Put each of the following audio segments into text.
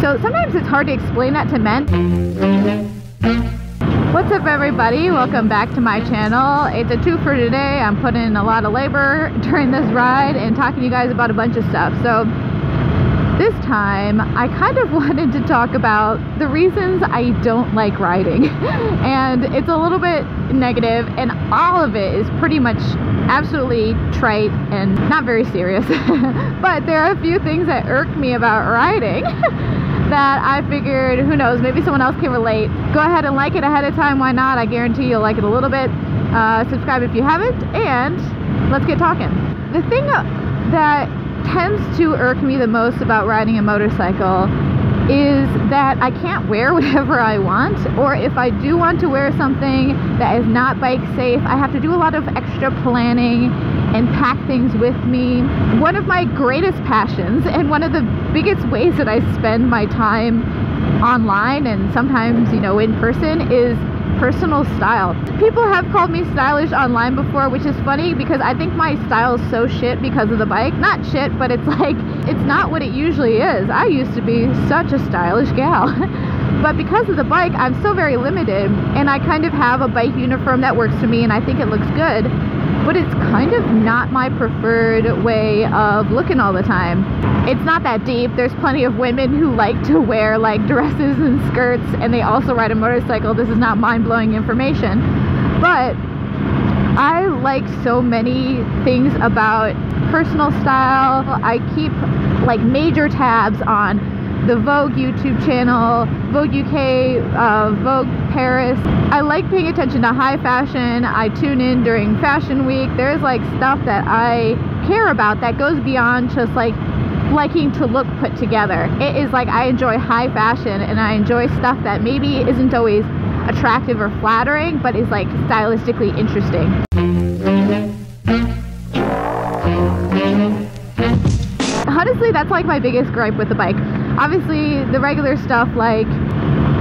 So sometimes it's hard to explain that to men. What's up everybody? Welcome back to my channel. It's a two for today. I'm putting in a lot of labor during this ride and talking to you guys about a bunch of stuff. So this time I kind of wanted to talk about the reasons I don't like riding and it's a little bit negative and all of it is pretty much absolutely trite and not very serious but there are a few things that irk me about riding that I figured who knows maybe someone else can relate. Go ahead and like it ahead of time why not? I guarantee you'll like it a little bit. Uh, subscribe if you haven't and let's get talking. The thing that tends to irk me the most about riding a motorcycle is that I can't wear whatever I want or if I do want to wear something that is not bike safe I have to do a lot of extra planning and pack things with me. One of my greatest passions and one of the biggest ways that I spend my time online and sometimes you know in person is personal style. People have called me stylish online before, which is funny because I think my style is so shit because of the bike. Not shit, but it's like, it's not what it usually is. I used to be such a stylish gal. but because of the bike, I'm still very limited and I kind of have a bike uniform that works for me and I think it looks good but it's kind of not my preferred way of looking all the time. It's not that deep. There's plenty of women who like to wear like dresses and skirts and they also ride a motorcycle. This is not mind-blowing information. But I like so many things about personal style. I keep like major tabs on the Vogue YouTube channel, Vogue UK, uh, Vogue Paris. I like paying attention to high fashion. I tune in during fashion week. There's like stuff that I care about that goes beyond just like liking to look put together. It is like I enjoy high fashion and I enjoy stuff that maybe isn't always attractive or flattering, but is like stylistically interesting. Honestly, that's like my biggest gripe with the bike obviously the regular stuff like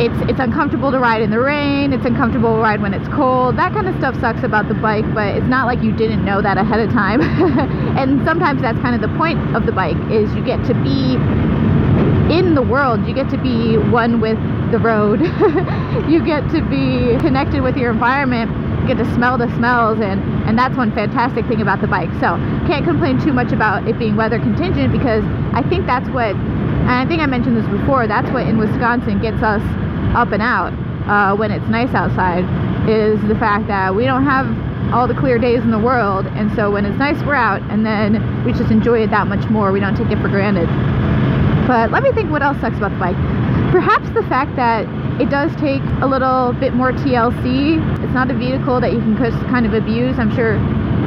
it's it's uncomfortable to ride in the rain it's uncomfortable to ride when it's cold. That kind of stuff sucks about the bike but it's not like you didn't know that ahead of time. And sometimes that's kind of the point of the bike is you get to be in the world. You get to be one with the road. You get to be connected with your environment you get to smell the smells and and that's one fantastic thing about the bike. So can't complain too much about it being weather contingent because I think that's what and I think I mentioned this before, that's what in Wisconsin gets us up and out uh, when it's nice outside, is the fact that we don't have all the clear days in the world, and so when it's nice, we're out, and then we just enjoy it that much more. We don't take it for granted. But let me think what else sucks about the bike. Perhaps the fact that it does take a little bit more TLC. It's not a vehicle that you can just kind of abuse. I'm sure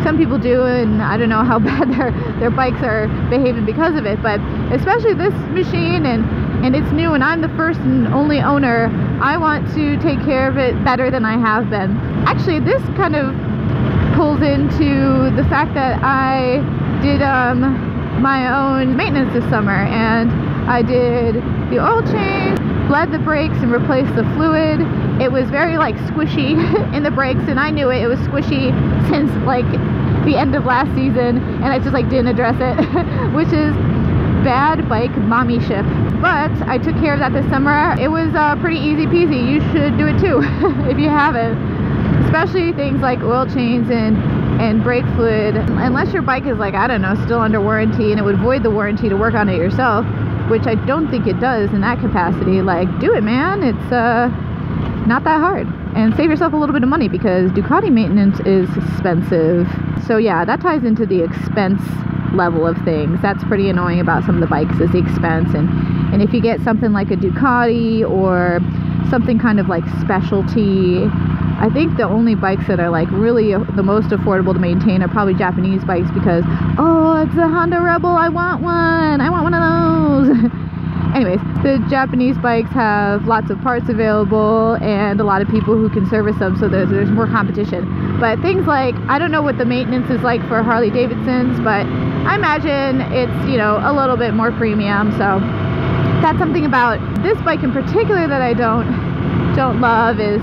some people do and I don't know how bad their their bikes are behaving because of it but especially this machine and and it's new and I'm the first and only owner. I want to take care of it better than I have been. Actually this kind of pulls into the fact that I did um, my own maintenance this summer and I did the oil change bled the brakes and replaced the fluid it was very like squishy in the brakes and I knew it. It was squishy since like the end of last season and I just like didn't address it which is bad bike mommy ship. But I took care of that this summer. It was uh, pretty easy peasy. You should do it too if you haven't. Especially things like oil change and and brake fluid. Unless your bike is like I don't know still under warranty and it would void the warranty to work on it yourself which I don't think it does in that capacity like do it man. It's uh not that hard. And save yourself a little bit of money because Ducati maintenance is expensive. So yeah that ties into the expense level of things. That's pretty annoying about some of the bikes is the expense. And and if you get something like a Ducati or something kind of like specialty I think the only bikes that are like really the most affordable to maintain are probably Japanese bikes because oh it's a Honda Rebel. I want one. I want one of those anyways the Japanese bikes have lots of parts available and a lot of people who can service them so there's, there's more competition. But things like I don't know what the maintenance is like for Harley Davidsons but I imagine it's you know a little bit more premium so that's something about this bike in particular that I don't don't love is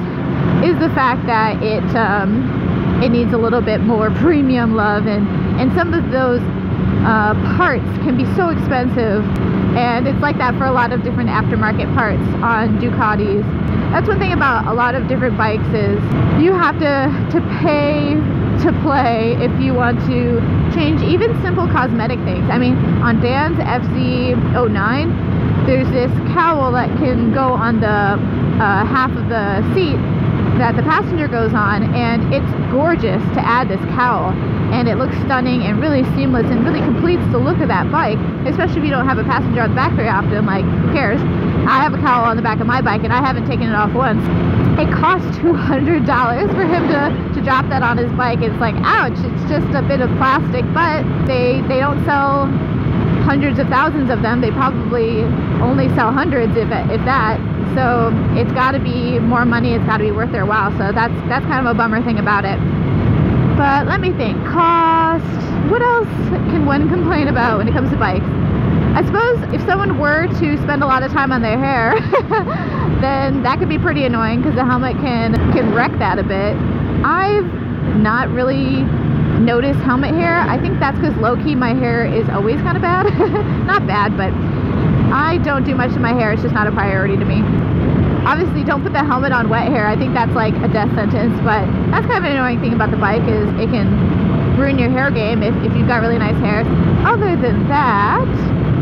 is the fact that it um, it needs a little bit more premium love and and some of those uh, parts can be so expensive and it's like that for a lot of different aftermarket parts on Ducatis. That's one thing about a lot of different bikes is you have to, to pay to play if you want to change even simple cosmetic things. I mean, on Dan's FZ09, there's this cowl that can go on the uh, half of the seat that the passenger goes on and it's gorgeous to add this cowl. And it looks stunning and really seamless and really completes the look of that bike especially if you don't have a passenger on the back very often like who cares? I have a cowl on the back of my bike and I haven't taken it off once. It costs $200 for him to, to drop that on his bike. It's like ouch it's just a bit of plastic but they they don't sell hundreds of thousands of them. They probably only sell hundreds if, if that so it's got to be more money it's got to be worth their while. So that's that's kind of a bummer thing about it. But let me think cost what else can one complain about when it comes to bikes? I suppose if someone were to spend a lot of time on their hair then that could be pretty annoying because the helmet can can wreck that a bit. I've not really noticed helmet hair. I think that's because low-key my hair is always kind of bad. Not bad but I don't do much to my hair. It's just not a priority to me. Obviously, don't put the helmet on wet hair. I think that's like a death sentence, but that's kind of an annoying thing about the bike is it can ruin your hair game if, if you've got really nice hair. Other than that,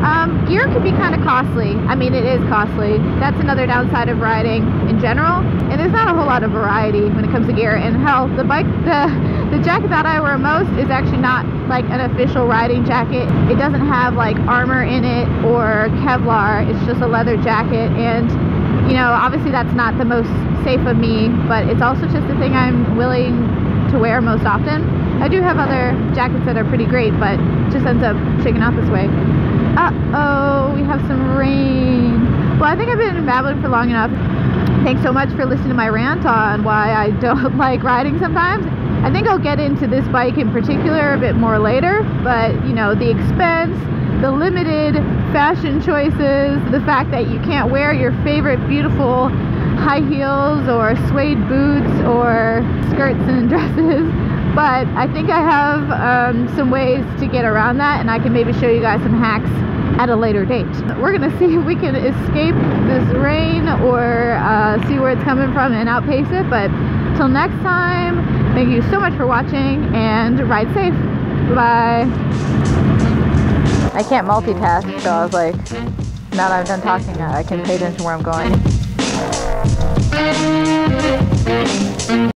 um, gear can be kind of costly. I mean, it is costly. That's another downside of riding in general. And there's not a whole lot of variety when it comes to gear. And hell, the bike, the, the jacket that I wear most is actually not like an official riding jacket. It doesn't have like armor in it or Kevlar. It's just a leather jacket. And, you know, obviously that's not the most safe of me, but it's also just the thing I'm willing to wear most often. I do have other jackets that are pretty great, but just ends up shaking out this way. Uh-oh, we have some rain. Well, I think I've been babbling for long enough. Thanks so much for listening to my rant on why I don't like riding sometimes. I think I'll get into this bike in particular a bit more later, but you know, the expense, the limited fashion choices, the fact that you can't wear your favorite beautiful high heels or suede boots or skirts and dresses. But I think I have um, some ways to get around that and I can maybe show you guys some hacks at a later date. We're gonna see if we can escape this rain or uh, see where it's coming from and outpace it. But till next time, Thank you so much for watching and ride safe. Bye. I can't multitask, so I was like, now that I'm done talking, I can pay attention where I'm going.